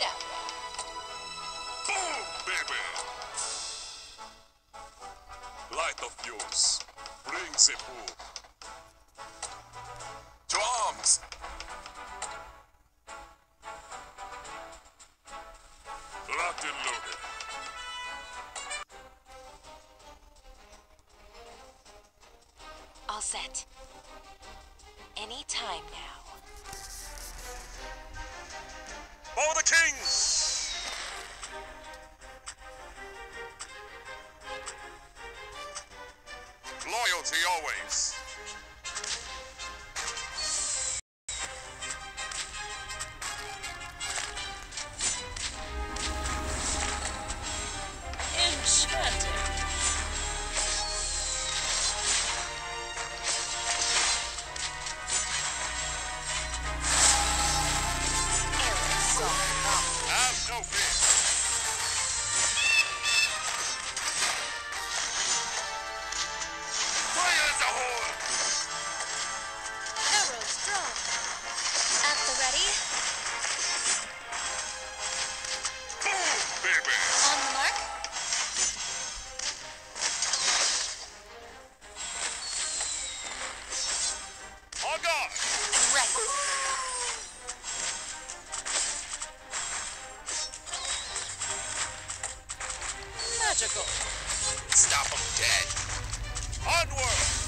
Abracadabra. Boom, baby! Light of yours. Bring the boom. Arms! Locked and loaded. All set. Any time now. Loyalty always. Enchanting. Magical. Stop him dead. Onward!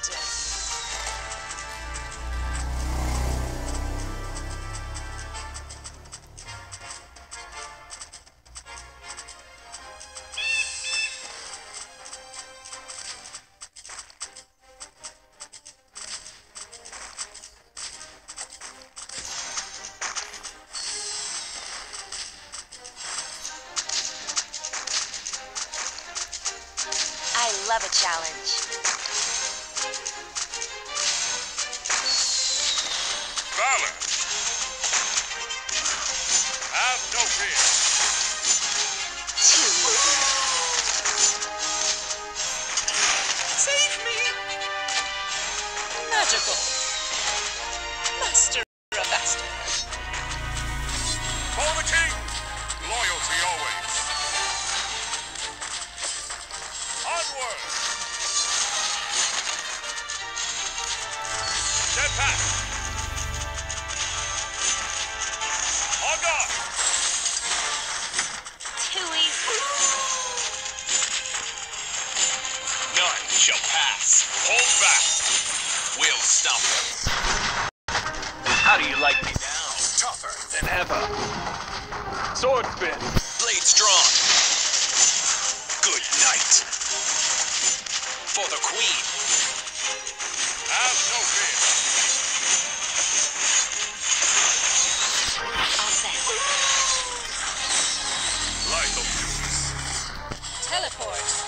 I love a challenge. Valor! Have no fear. Save me! Magical. Master. We'll stop them. How do you like me now? Tougher than ever. Sword spin. Blade strong. Good night. For the queen. Have no fear. All set. Light of yours. Teleport.